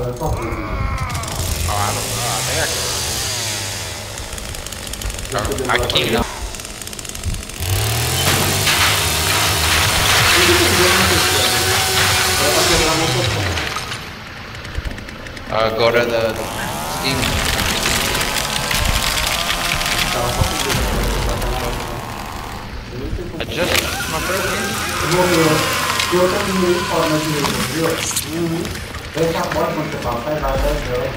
É só. Ah, não, ah, até aqui. Aqui não. Ela tá quebrando a motosserra. Agora da da Steam. Adjust my program. Morreu. E outra menina fora na direita, viu? Uhum. Deixa Đây chắc bót một cái bóng tay vào đây rồi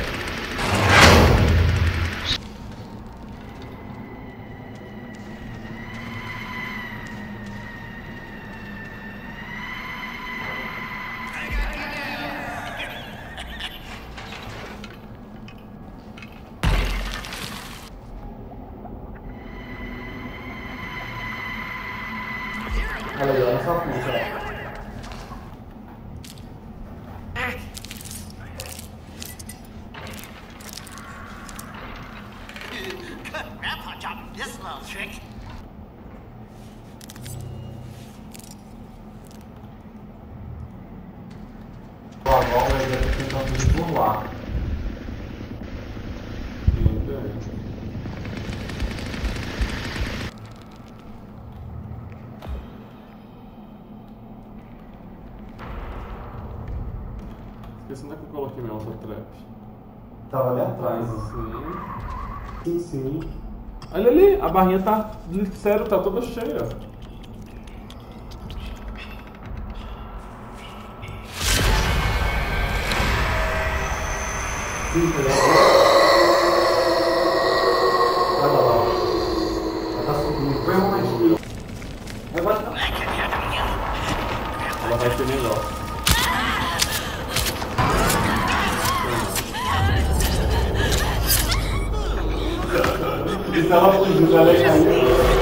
Hello, I'm talking to you. This little trick. O agora ele tentando me burlar. Esqueci onde é que eu coloquei meu alça trap. Tava ali atrás. Sim. Sim, sim. Olha ali, a barrinha tá. Sério, tá toda cheia. Ela vai ser melhor. Cair.